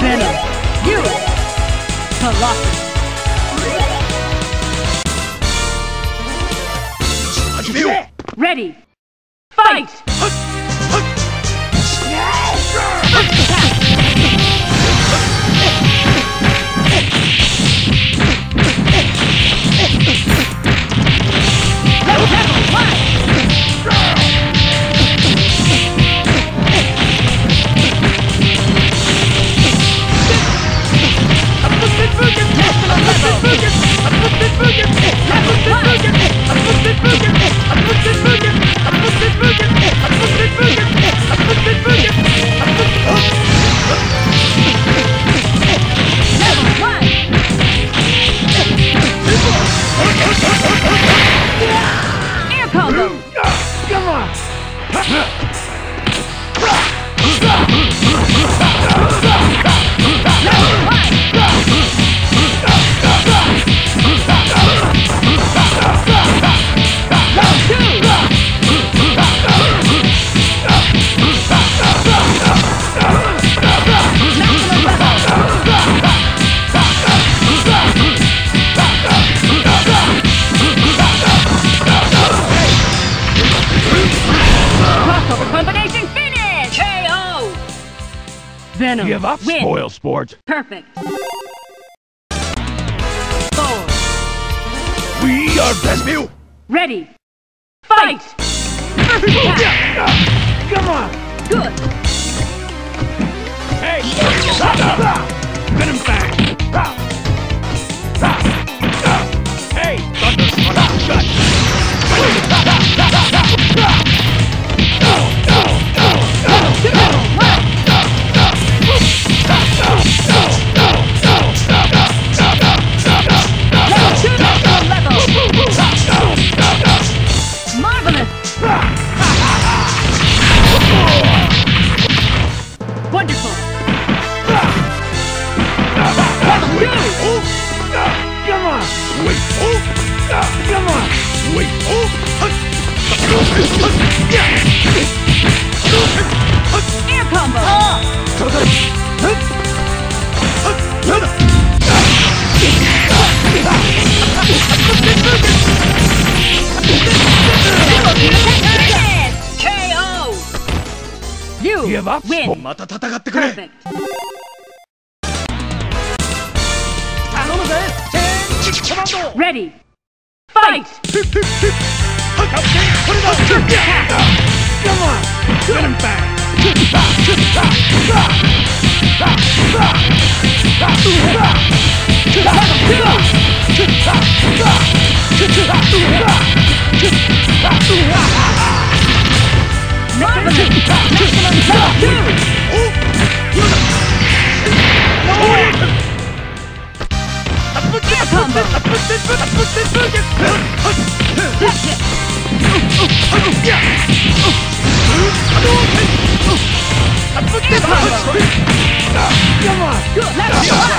Venom. You! Colossus. Ready! Fight! Venom. Give up, Win. spoil sport. Perfect. Four. We are best view. Ready. Fight! Come on. Good. また戦ってくれ。だカモ Come on. Good. Level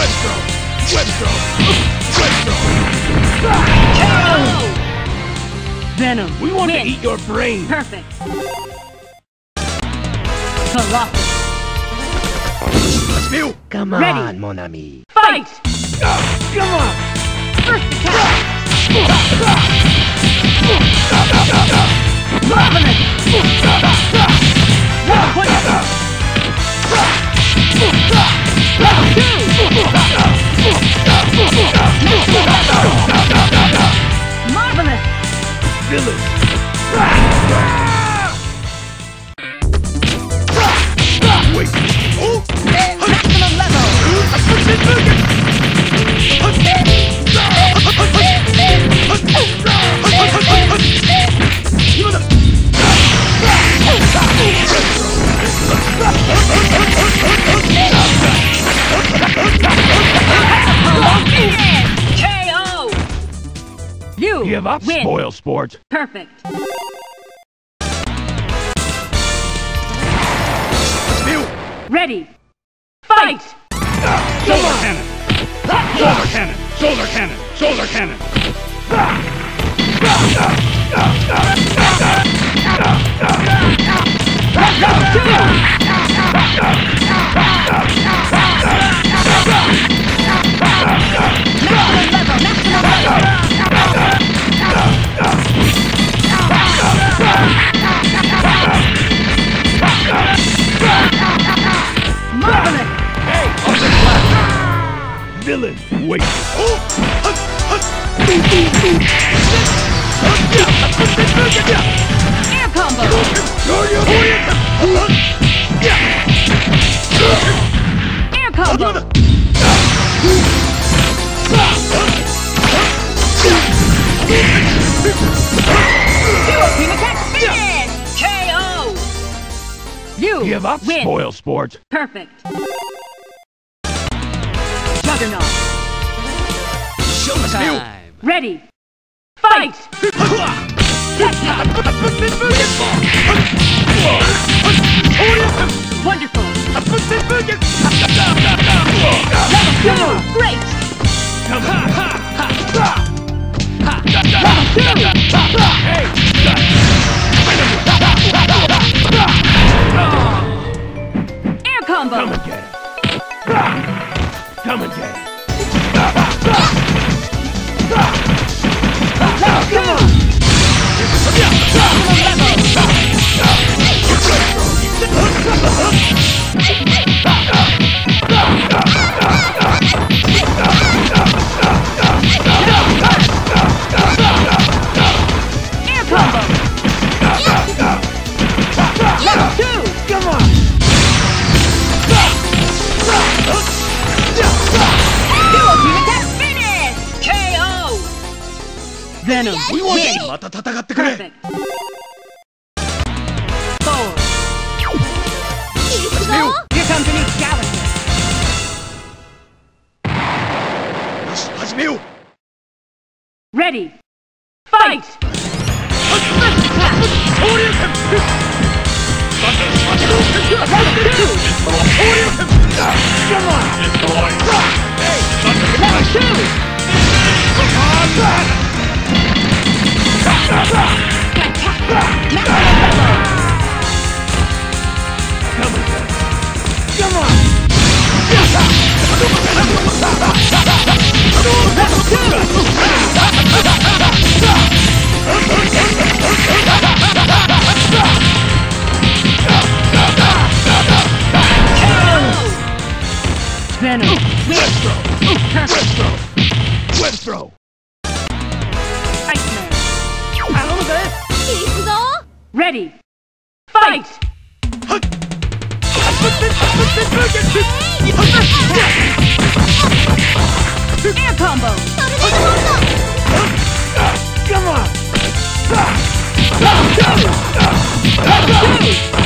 web throw, web throw, web throw. KO. Venom. We want win. to eat your brain. Perfect. Colossus. Let's view. Come Ready. on, mon ami. Fight. Ah, come on. First attack. Marvelous. Give up, Win. spoil sport. Perfect. Ready. Fight! Solar cannon! Solar cannon! Solar cannon! Solar cannon! Maximum Air combo! Air combo! Duo team attack finish! KO! You Give up, win. spoil sport. Perfect. Juggernaut. Showtime! Ready. Fight! Wonderful. Venom. We want to また戦ってくれ。Forward. New. Here comes a new galaxy. よし、始めよう。Ready. Fight. 総流拳。Come on! Let's shoot! Come on! Venom. Let's throw! Perfect. Throw! Let's throw! Ready. Fight. Air combo. Come on!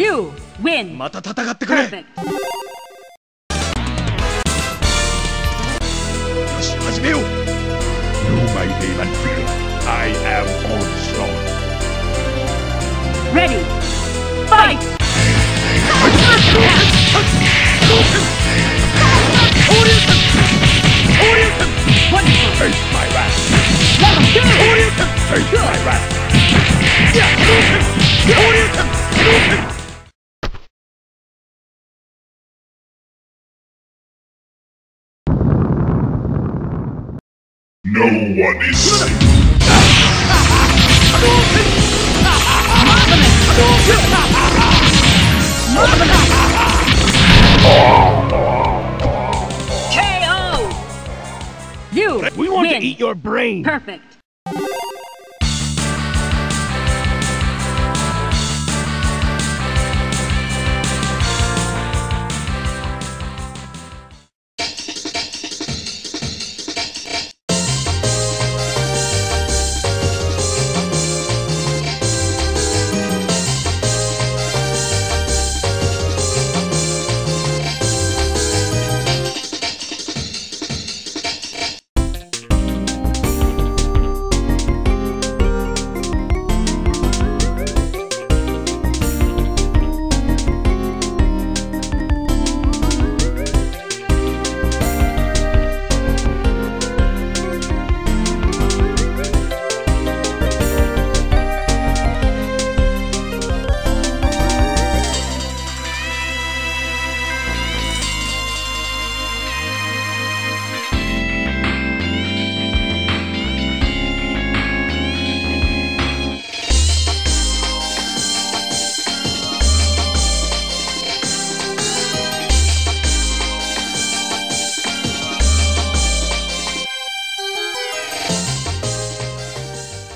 You win. また戦ってくれ Perfect. よし、始めよう You my and fear. I am Onslaught. Ready. Fight. Wonderful. No one is safe. We want to eat your brain. Perfect.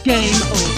Game over.